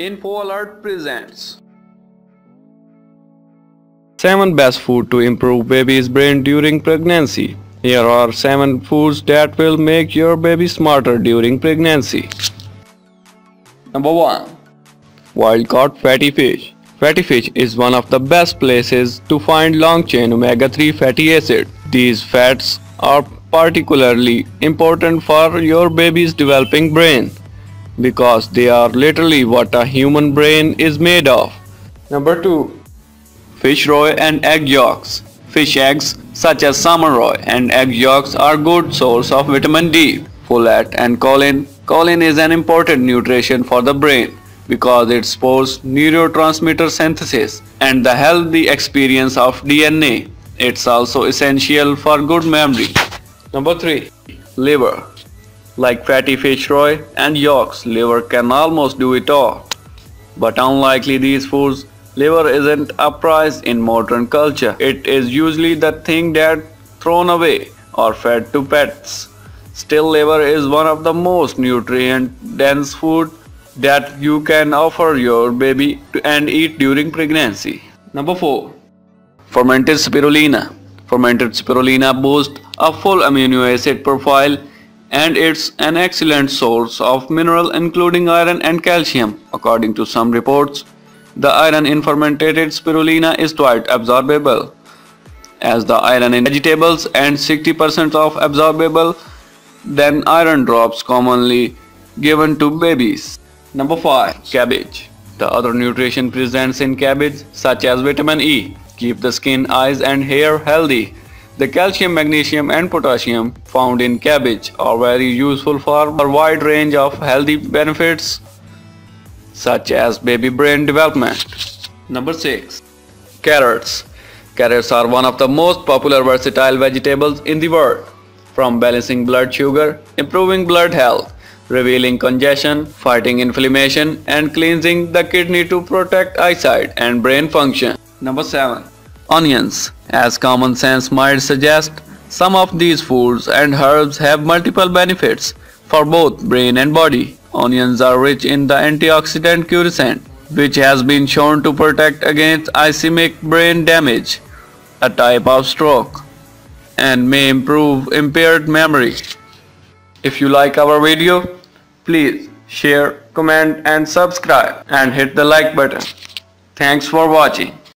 Info Alert presents 7 best food to improve baby's brain during pregnancy. Here are 7 foods that will make your baby smarter during pregnancy. Number 1. Wild caught fatty fish. Fatty fish is one of the best places to find long chain omega 3 fatty acid. These fats are particularly important for your baby's developing brain because they are literally what a human brain is made of. Number 2. Fish roe and egg yolks. Fish eggs such as salmon roe and egg yolks are good source of vitamin D, folate and choline. Choline is an important nutrition for the brain because it supports neurotransmitter synthesis and the healthy experience of DNA. It's also essential for good memory. Number 3. Liver like fatty fish roe and yolks, liver can almost do it all. But unlikely these foods, liver isn't a prize in modern culture. It is usually the thing that thrown away or fed to pets. Still, liver is one of the most nutrient-dense food that you can offer your baby and eat during pregnancy. Number 4. Fermented spirulina. Fermented spirulina boasts a full amino acid profile and it's an excellent source of mineral including iron and calcium. According to some reports, the iron in fermented spirulina is quite absorbable as the iron in vegetables and 60% of absorbable than iron drops commonly given to babies. Number 5. Cabbage. The other nutrition presents in cabbage such as vitamin E keep the skin, eyes and hair healthy the calcium, magnesium and potassium found in cabbage are very useful for a wide range of healthy benefits such as baby brain development. Number 6. Carrots. Carrots are one of the most popular versatile vegetables in the world. From balancing blood sugar, improving blood health, revealing congestion, fighting inflammation and cleansing the kidney to protect eyesight and brain function. Number 7. Onions. As common sense might suggest, some of these foods and herbs have multiple benefits for both brain and body. Onions are rich in the antioxidant quercetin, which has been shown to protect against ischemic brain damage, a type of stroke, and may improve impaired memory. If you like our video, please share, comment and subscribe and hit the like button. Thanks for watching.